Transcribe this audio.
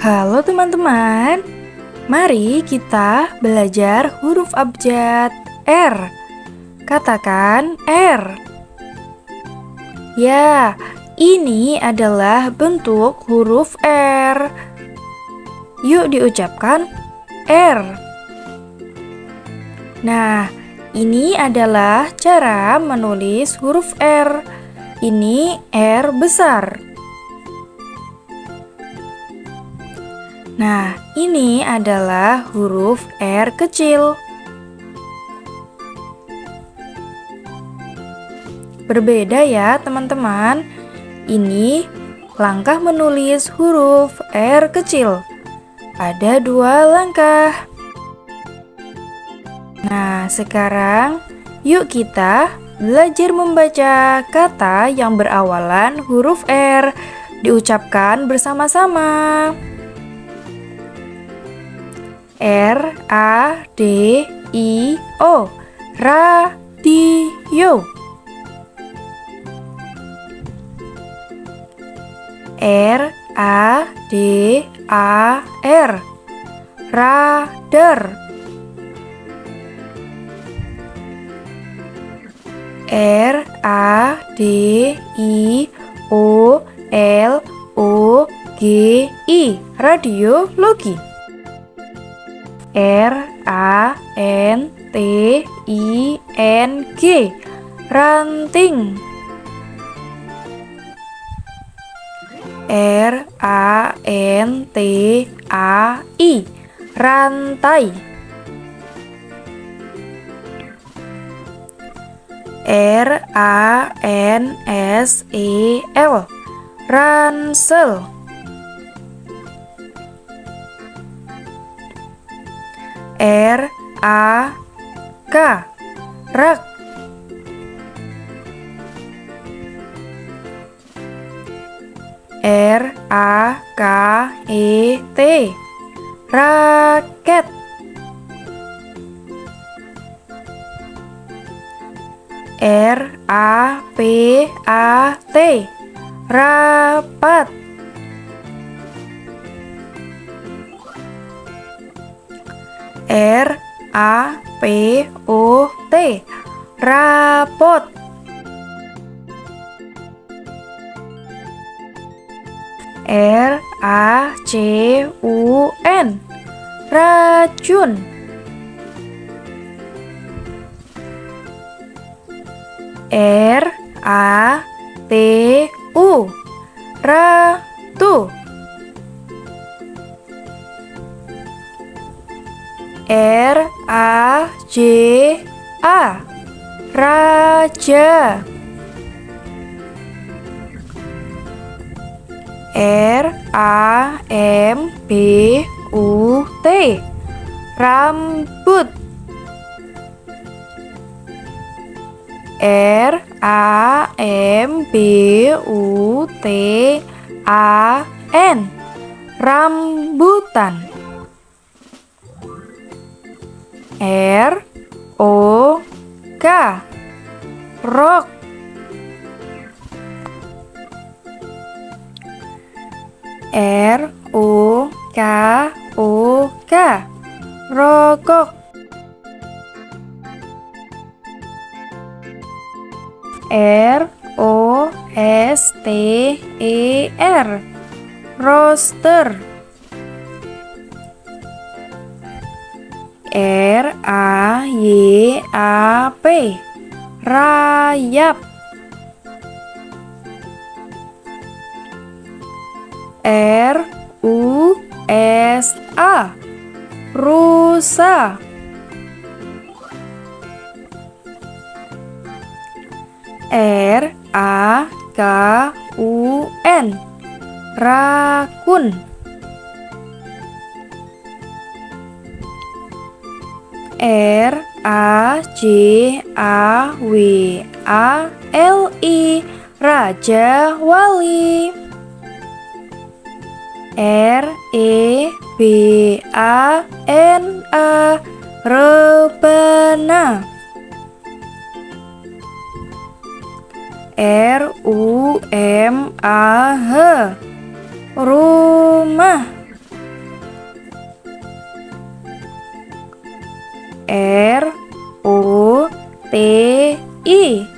Halo teman-teman, mari kita belajar huruf abjad R. Katakan R. Ya, ini adalah bentuk huruf R. Yuk diucapkan R. Nah, ini adalah cara menulis huruf R. Ini R besar. Nah, ini adalah huruf R kecil. Berbeda ya, teman-teman. Ini langkah menulis huruf R kecil. Ada dua langkah. Nah, sekarang yuk kita belajar membaca kata yang berawalan huruf R. Diucapkan bersama-sama. R A D I O radio. R A D A R radar. R A D I O L O G I radiologi R A N T I N G. Ranting. R A N T A I. Rantai. R A N S E L. Ransel R A K. Rak R A K E T. Raket. R A P A T. Rapat R A P O T. Rapot. R A C U N. Racun. R A T U. Ratu R A J A. Raja. R A M B U T. Rambut. R A M B U T A N. Rambutan R O K Rock. R O K O K Rokok R O S T E R. Roster R A Y A P. Rayap. R U S A. Rusa. R A K U N. Rakun R A J A W A L I Raja Wali. R E B A N A Rebana. R U M A H Rumah R O T I